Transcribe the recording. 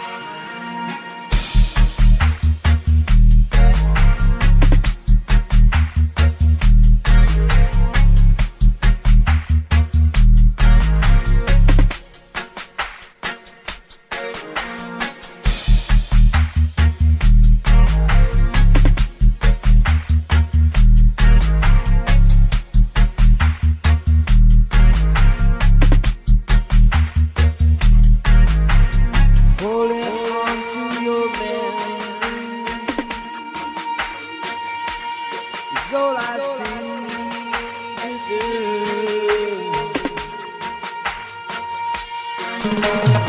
Bye. Holding